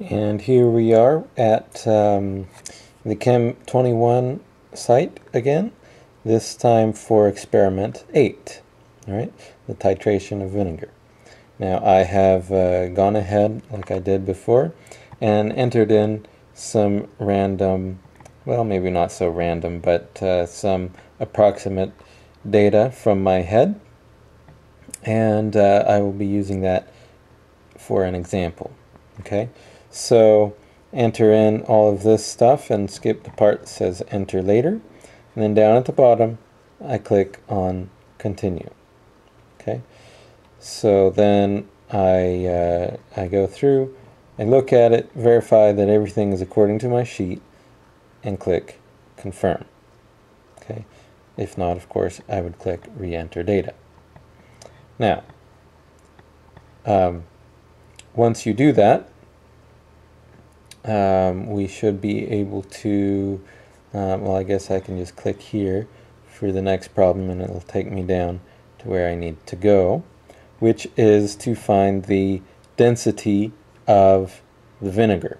And here we are at um, the Chem 21 site again, this time for experiment 8, all right, the titration of vinegar. Now I have uh, gone ahead, like I did before, and entered in some random, well maybe not so random, but uh, some approximate data from my head, and uh, I will be using that for an example, okay? So enter in all of this stuff and skip the part that says enter later. And then down at the bottom, I click on continue. Okay. So then I, uh, I go through, I look at it, verify that everything is according to my sheet, and click confirm. Okay. If not, of course, I would click re-enter data. Now, um, once you do that, um, we should be able to, uh, well I guess I can just click here for the next problem and it'll take me down to where I need to go, which is to find the density of the vinegar.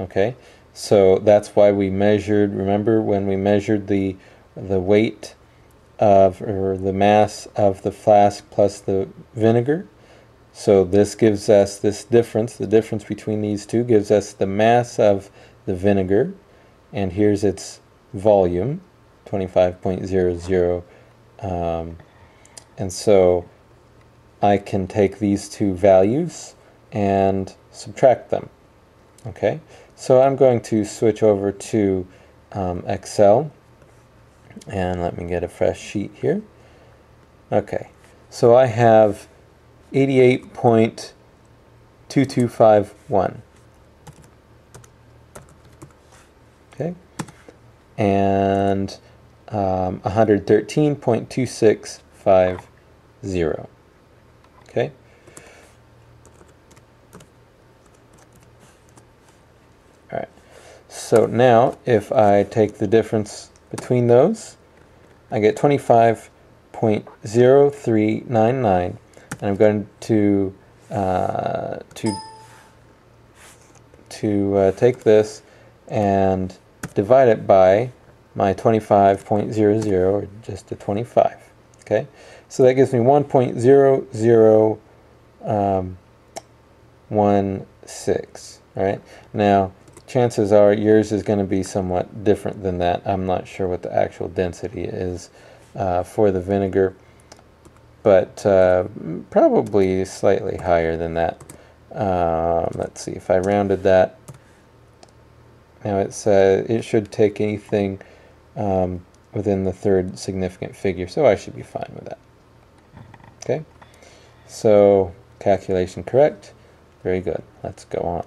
Okay, so that's why we measured, remember when we measured the, the weight of, or the mass of the flask plus the vinegar, so this gives us this difference, the difference between these two gives us the mass of the vinegar, and here's its volume, 25.00. Um, and so I can take these two values and subtract them. Okay, so I'm going to switch over to um, Excel, and let me get a fresh sheet here. Okay, so I have 88.2251. Okay. And um, 113.2650. Okay. All right. So now if I take the difference between those, I get 25.0399 and I'm going to uh, to to uh, take this and divide it by my 25.00 or just the 25 okay? So that gives me 1.0016 um, right now chances are yours is going to be somewhat different than that. I'm not sure what the actual density is uh, for the vinegar but uh, probably slightly higher than that. Um, let's see if I rounded that. Now it's uh, it should take anything um, within the third significant figure, so I should be fine with that. Okay, so calculation correct. Very good. Let's go on.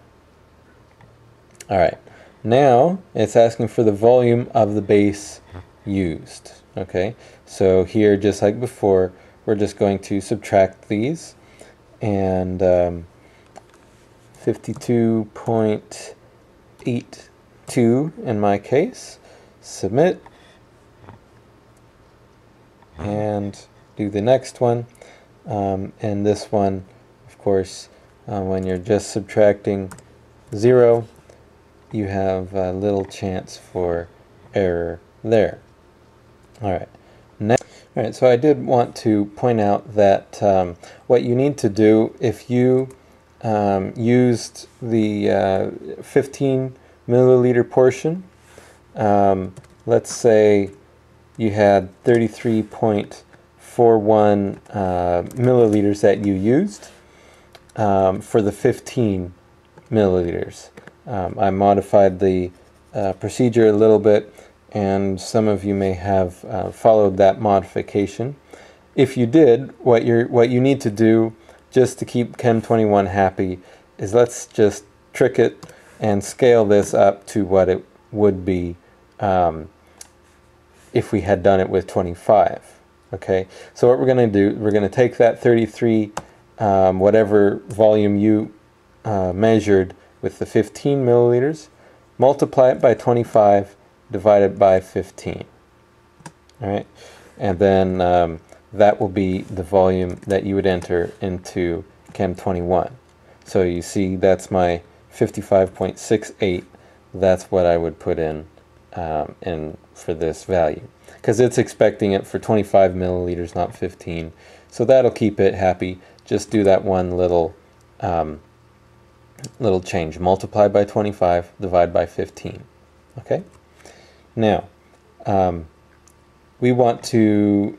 All right. Now it's asking for the volume of the base used. Okay, so here, just like before, we're just going to subtract these and um, 52.82 in my case. Submit. And do the next one um, and this one of course uh, when you're just subtracting zero you have a little chance for error there. Alright all right, so I did want to point out that um, what you need to do if you um, used the uh, 15 milliliter portion, um, let's say you had 33.41 uh, milliliters that you used um, for the 15 milliliters. Um, I modified the uh, procedure a little bit and some of you may have uh, followed that modification. If you did, what you what you need to do just to keep Chem21 happy is let's just trick it and scale this up to what it would be um, if we had done it with 25. Okay, so what we're going to do, we're going to take that 33, um, whatever volume you uh, measured with the 15 milliliters, multiply it by 25, divided by 15. All right, and then um, that will be the volume that you would enter into Chem 21. So you see that's my 55.68, that's what I would put in, um, in for this value. Because it's expecting it for 25 milliliters, not 15. So that'll keep it happy. Just do that one little um, little change. Multiply by 25, divide by 15. Okay? Now, um, we want to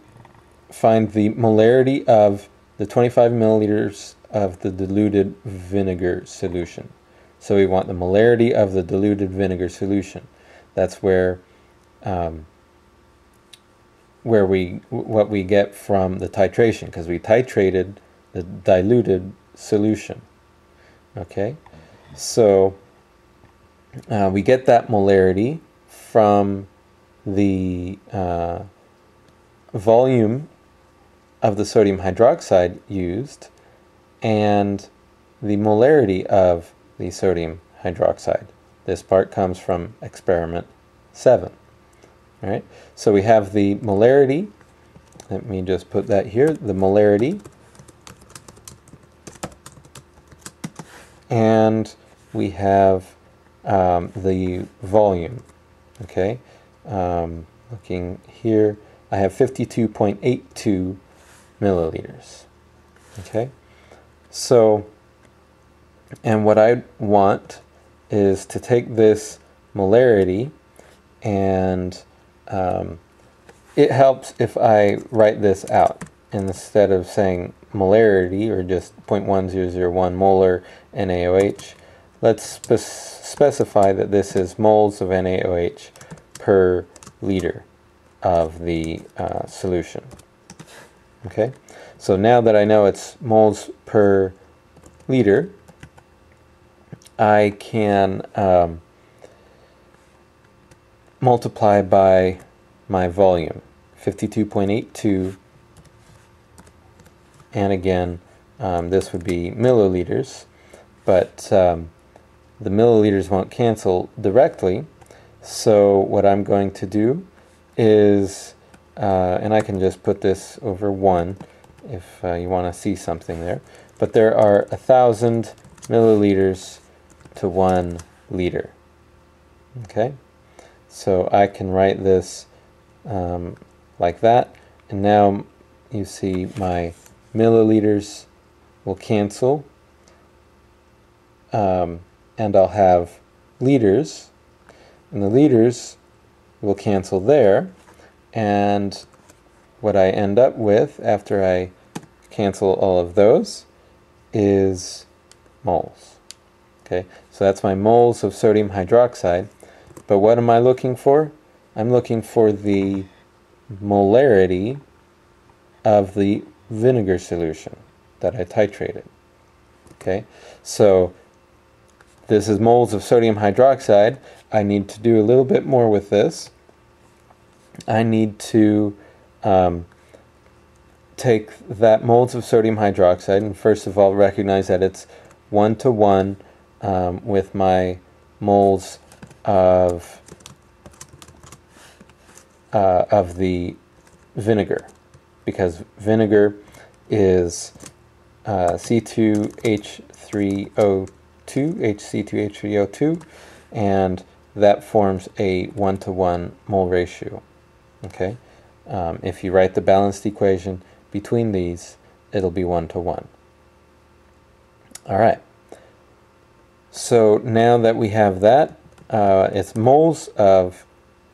find the molarity of the 25 milliliters of the diluted vinegar solution. So we want the molarity of the diluted vinegar solution. That's where um, where we what we get from the titration because we titrated the diluted solution. Okay, so uh, we get that molarity from the uh, volume of the sodium hydroxide used and the molarity of the sodium hydroxide. This part comes from experiment 7. All right, so we have the molarity. Let me just put that here. The molarity and we have um, the volume. Okay, um, looking here, I have 52.82 milliliters. Okay, so, and what I want is to take this molarity and um, it helps if I write this out instead of saying molarity or just 0.1001 molar NaOH. Let's spe specify that this is moles of NaOH per liter of the uh, solution. Okay, so now that I know it's moles per liter, I can um, multiply by my volume, 52.82, and again, um, this would be milliliters, but um, the milliliters won't cancel directly, so what I'm going to do is, uh, and I can just put this over 1 if uh, you want to see something there, but there are a thousand milliliters to one liter. Okay, so I can write this um, like that, and now you see my milliliters will cancel, um, and I'll have liters, and the liters will cancel there, and what I end up with after I cancel all of those is moles. Okay, so that's my moles of sodium hydroxide. But what am I looking for? I'm looking for the molarity of the vinegar solution that I titrated. Okay, so this is moles of sodium hydroxide. I need to do a little bit more with this. I need to um, take that moles of sodium hydroxide and first of all recognize that it's one to one um, with my moles of uh, of the vinegar because vinegar is uh, C2H3O2 HC2H3O2 and that forms a one-to-one -one mole ratio okay um, if you write the balanced equation between these, it'll be one to one. All right. So now that we have that, uh, it's moles of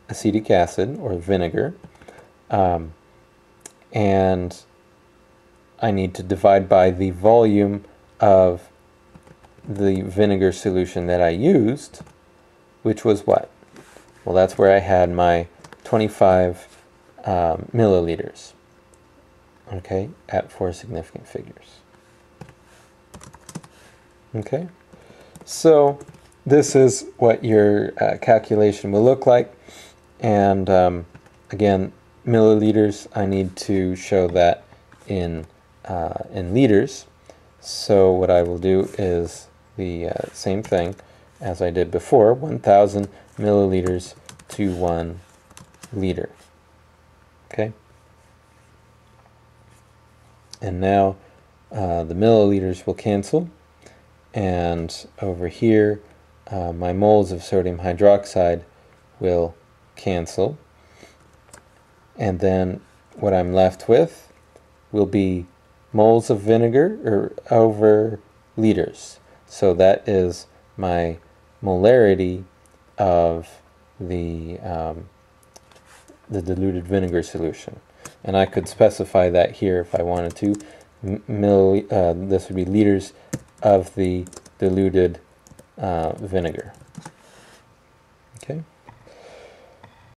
acetic acid or vinegar, um, and I need to divide by the volume of the vinegar solution that I used, which was what? Well, that's where I had my 25 um, milliliters, okay, at four significant figures. Okay, so this is what your uh, calculation will look like, and um, again, milliliters, I need to show that in, uh, in liters. So what I will do is the uh, same thing as I did before, 1,000 milliliters to 1 liter. Okay. And now uh, the milliliters will cancel and over here uh, my moles of sodium hydroxide will cancel and then what I'm left with will be moles of vinegar or over liters so that is my molarity of the um, the diluted vinegar solution. And I could specify that here if I wanted to. M- mill uh, this would be liters of the diluted uh, vinegar